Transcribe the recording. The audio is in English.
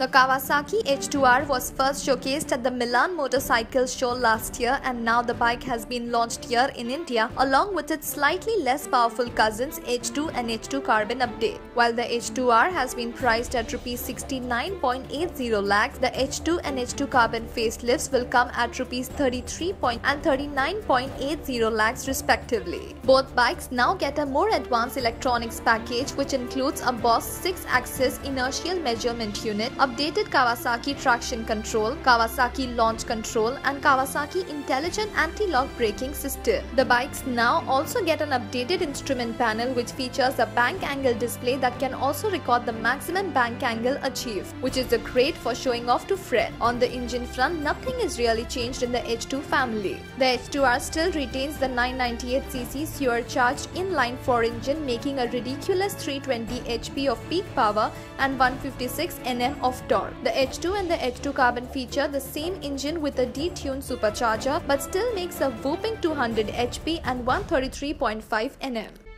The Kawasaki H2R was first showcased at the Milan Motorcycle Show last year and now the bike has been launched here in India along with its slightly less powerful cousins H2 and H2 Carbon update. While the H2R has been priced at Rs 69.80 lakhs, the H2 and H2 Carbon facelifts will come at Rs 33. and 39.80 lakhs respectively. Both bikes now get a more advanced electronics package which includes a Bosch 6-axis inertial measurement unit, updated Kawasaki traction control, Kawasaki launch control and Kawasaki intelligent anti-lock braking system. The bikes now also get an updated instrument panel which features a bank angle display that can also record the maximum bank angle achieved, which is a great for showing off to friends. On the engine front, nothing is really changed in the H2 family. The H2R still retains the 998cc supercharged inline-4 engine making a ridiculous 320 HP of peak power and 156 Nm torque. The H2 and the H2 Carbon feature the same engine with a detuned supercharger but still makes a whooping 200 HP and 133.5 Nm.